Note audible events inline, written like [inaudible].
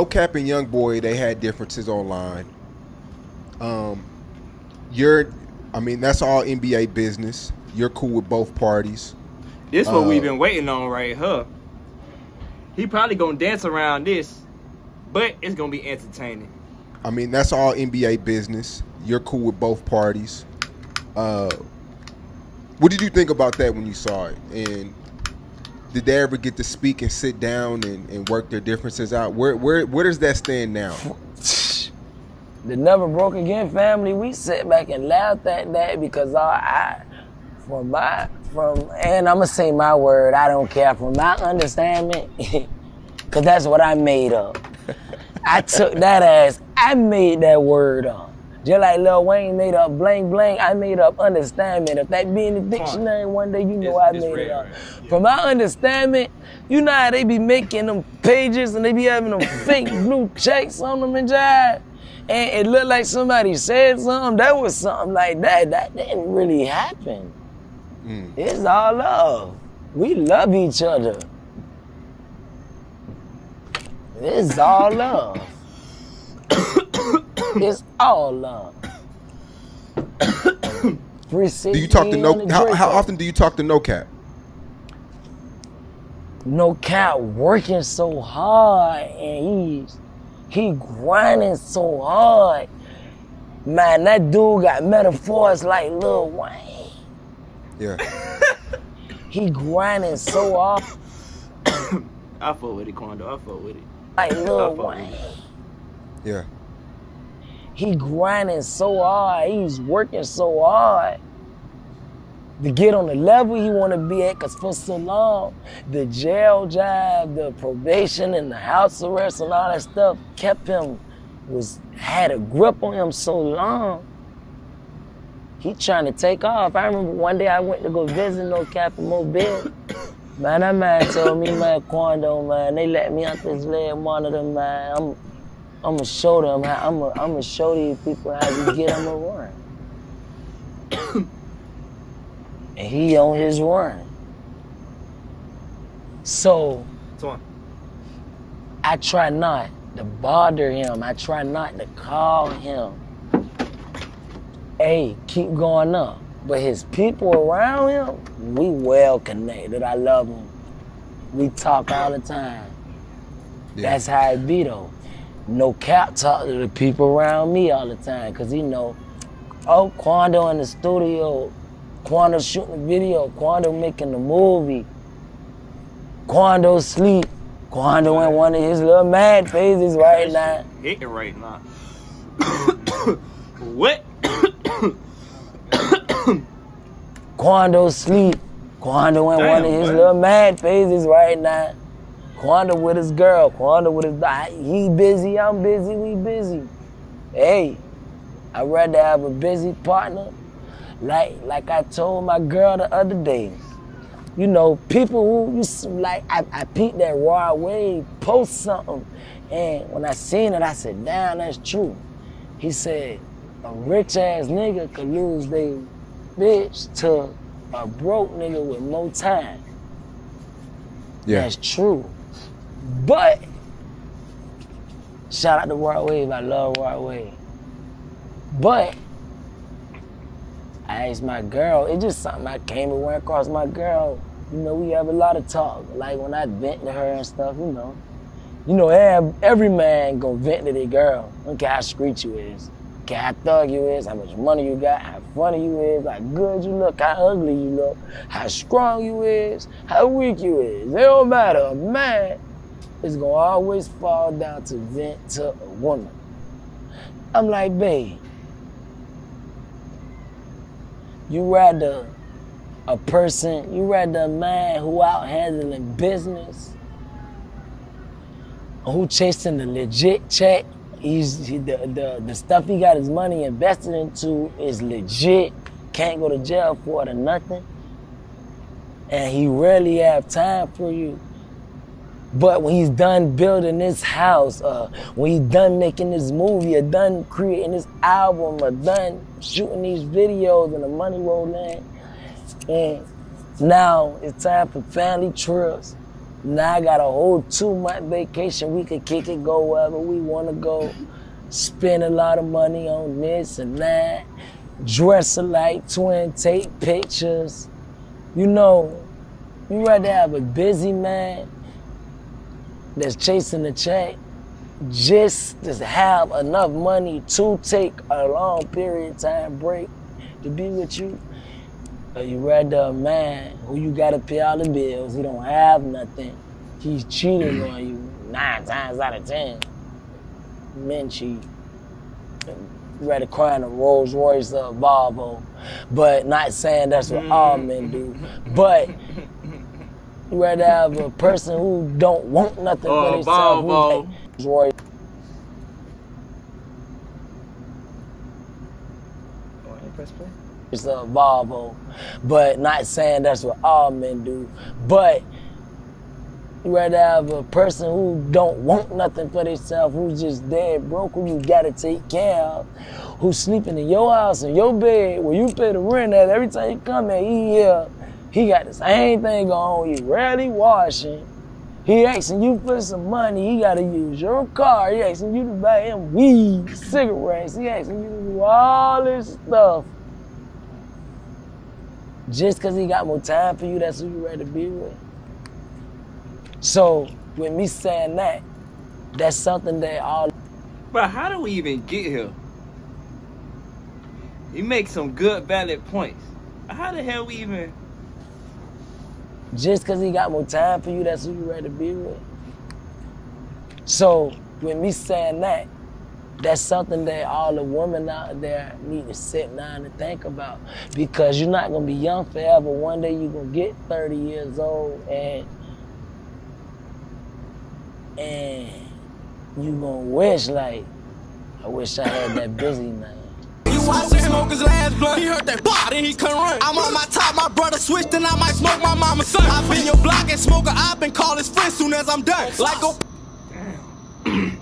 No Cap and Young Boy, they had differences online. Um, you're, I mean, that's all NBA business. You're cool with both parties. This what Uh, we've been waiting on right here. He probably gonna dance around this, but it's gonna be entertaining. I mean, that's all NBA business. You're cool with both parties. Uh, what did you think about that when you saw it? And did they ever get to speak and sit down and, and work their differences out? Where where where does that stand now? [sighs] The Never Broke Again family, we sit back and laughed at that because I, I from my from and I'm gonna say my word, I don't care. From my understanding, [laughs] cause that's what I made up. I took that as I made that word up. Just like Lil Wayne made up blank blank, I made up understanding. If that be in the dictionary one day, you know I It's- it's made it up. Yeah. From my understanding, you know how they be making them pages and they be having them [laughs] fake blue checks on them and jive. And it looked like somebody said something. That was something like that. That didn't really happen. Mm. It's all love. We love each other. It's all love. It's all um, love. Do you talk to no? How, how often do you talk to No Cap? no cap working so hard and he's he grinding so hard. Man, that dude got metaphors like Lil Wayne. Yeah. [laughs] He grinding so hard [coughs] I fuck with it, Quando. I fuck with it. like Lil I fuck Wayne. with it. Yeah. He grinding so hard. He's working so hard to get on the level he want to be at. Cause for so long, the jail job, the probation, and the house arrest and all that stuff kept him was had a grip on him so long. He trying to take off. I remember one day I went to go visit No Cap Mobile. Man, that man told me, man, Quando, man, they let me out this leg monitor, man. I'm I'm gonna show them how I'm gonna I'm gonna show these people how to get them a run. [coughs] and he on his run. So Twan. I try not to bother him. I try not to call him. Hey, keep going up. But his people around him, we well connected. I love him. We talk all the time. Yeah. That's how it be though. No cap talk to the people around me all the time, cause he know, oh, Quando in the studio, Quando shooting the video, Quando making the movie, Quando sleep, Quando in one of his little mad phases right now. Hitting right now. [coughs] what? Quando sleep, Quando in Damn, one of his little mad phases right now. Quando with his girl, Quando with his he busy, I'm busy, we busy. Hey, I'd rather have a busy partner. Like like I told my girl the other day. You know, people who you like I, I peeped that Rod Wave post something. And when I seen it, I said, damn, that's true. He said, a rich ass nigga could lose their bitch to a broke nigga with more time. Yeah. That's true. But shout out to Rod Wave. I love Rod Wave. But I asked my girl, it's just something I came and went across my girl. You know, we have a lot of talk. Like when I vent to her and stuff, you know. You know, ev- every man gonna vent to their girl. Care how street you is. How thug you is, how much money you got, how funny you is, how good you look, how ugly you look, how strong you is, how weak you is. It don't matter. Man is gonna always fall down to vent to a woman. I'm like, babe, you rather a person, you rather a man who out handling business, who chasing the legit check. He's he, the, the the stuff he got his money invested into is legit. Can't go to jail for it or nothing. And he rarely have time for you. But when he's done building this house, uh, when he's done making this movie, or done creating this album, or done shooting these videos, and the money rolling in, and now it's time for family trips. Now I got a whole two month vacation. We could kick it, go wherever we want to go. Spend a lot of money on this and that. Dress alike, twin, take pictures. You know, you rather have a busy man that's chasing the check just to have enough money to take a long period of time break to be with you. Or you rather a man who you gotta pay all the bills, he don't have nothing. He's cheating mm. on you nine times out of ten. Men cheat. You rather cry in a Rolls Royce or a Volvo. But not saying that's what all mm. men do. [laughs] But you rather have a person who don't want nothing Or for a themselves. who Volvo. take Oh, I press play. it's a Volvo, but not saying that's what all men do. But you rather have a person who don't want nothing for themselves, who's just dead broke, who you gotta take care of, who's sleeping in your house in your bed where you pay the rent at. Every time you come here, he here, he got the same thing going on. He rarely washing. He asking you for some money. He gotta use your car. He asking you to buy him weed, cigarettes. He asking you to do all this stuff. Just because he got more time for you, that's who you rather be with. So, with me saying that, that's something that all But how do we even get here? You make some good, valid points. How the hell we even? Just because he got more time for you, that's who you rather be with. So, with me saying that, that's something that all the women out there need to sit down and think about. Because you're not gonna be young forever. One day you're gonna get 30 years old and and you gonna wish like, I wish I had that busy man. You watch him smoke his last blunt. He heard that bop, then he couldn't run. I'm on my top, my brother switched, and I might smoke my mama's son. I've been your block and smoke a op and call his friends soon as I'm done. Oh, like a [clears throat] [clears throat]